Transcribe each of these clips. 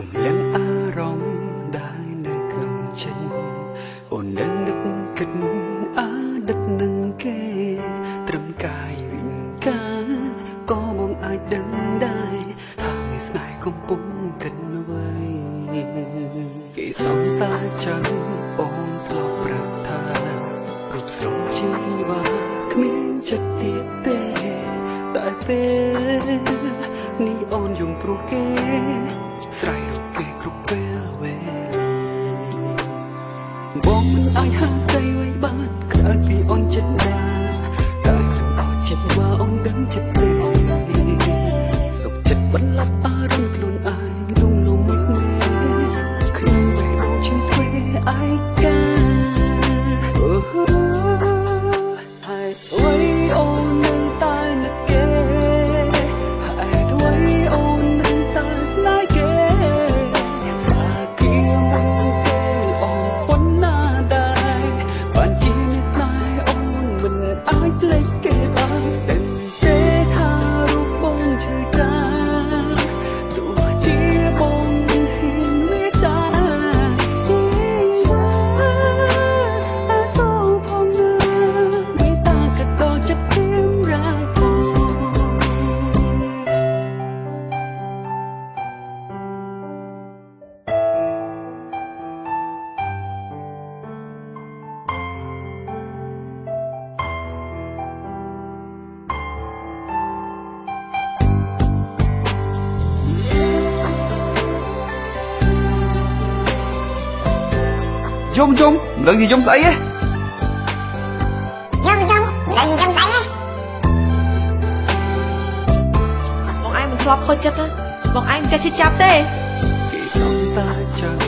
កំលែងអារម្មណ៍ដែលនៅក្នុងចិត្តអូននឹងនឹកគិតអាដិតនឹងគេ ត្រឹមកាយវិញកាក៏បងអាចដឹងដែរថាមានស្នេហ៍កំពុងគិតអ្វីគេសង្សារចឹងអូនធ្លាប់ប្រាប់ថារូបស្រងជីវ៉ាគ្មានចិត្តទៀតទេតែពេលនេះអូនយំព្រោះគេស្រ័យ បងមិនអាចហាស្ដីໄວបានក្រោយពីអូនចិត្តណា យំយំមិនដឹងយំស្អីហ៎យំយំមិនដឹងយំស្អីហ៎បងឯងមិនធ្លាប់ខូចចិត្តណាបងឯងតែឈឺចាប់ទេគេសង្សារចាំ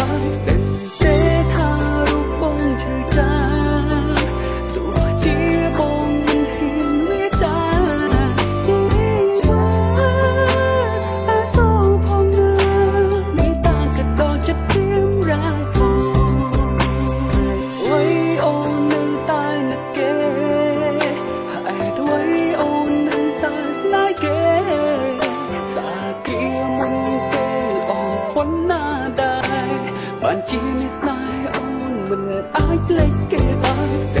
មិនអាចលេចគេបានទេ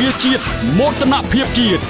បៀជាតិមោទនភាពជាតិ